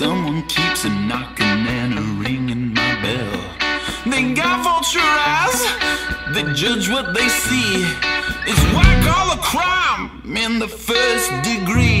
Someone keeps a knocking and a ringing my bell. They got vulture eyes They judge what they see. It's whack all a crime in the first degree.